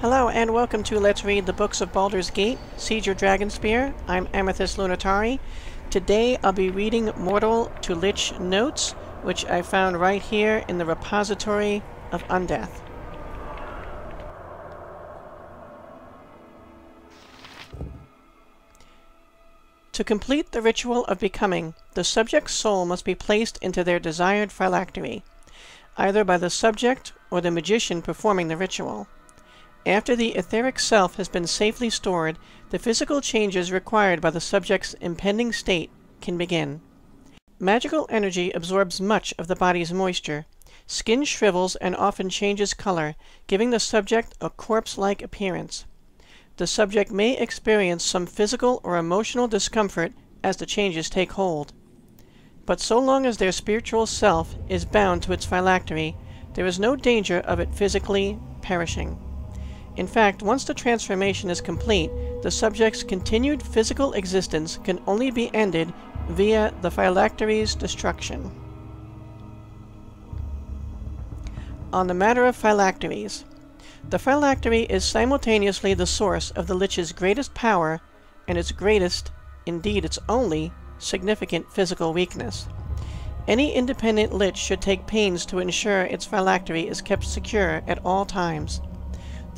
Hello and welcome to Let's Read the Books of Baldur's Gate, Siege Your Dragonspear. I'm Amethyst Lunitari. Today I'll be reading Mortal to Lich Notes, which I found right here in the repository of Undeath. To complete the ritual of becoming, the subject's soul must be placed into their desired phylactery, either by the subject or the magician performing the ritual. After the etheric self has been safely stored, the physical changes required by the subject's impending state can begin. Magical energy absorbs much of the body's moisture. Skin shrivels and often changes color, giving the subject a corpse-like appearance. The subject may experience some physical or emotional discomfort as the changes take hold. But so long as their spiritual self is bound to its phylactery, there is no danger of it physically perishing. In fact, once the transformation is complete, the subject's continued physical existence can only be ended via the phylactery's destruction. On the matter of phylacteries, the phylactery is simultaneously the source of the Lich's greatest power and its greatest, indeed its only, significant physical weakness. Any independent Lich should take pains to ensure its phylactery is kept secure at all times.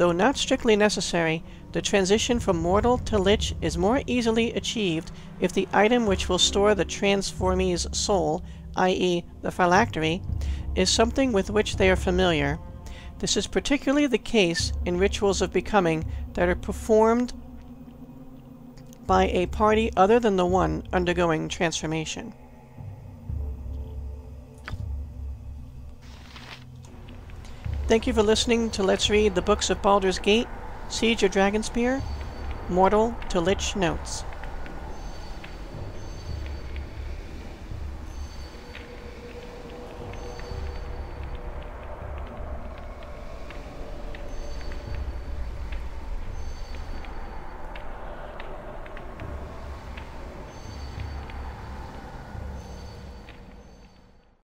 Though not strictly necessary, the transition from mortal to lich is more easily achieved if the item which will store the transformee's soul, i.e. the phylactery, is something with which they are familiar. This is particularly the case in rituals of becoming that are performed by a party other than the one undergoing transformation. Thank you for listening to Let's Read the Books of Baldur's Gate, Siege of Dragonspear, Mortal to Lich Notes.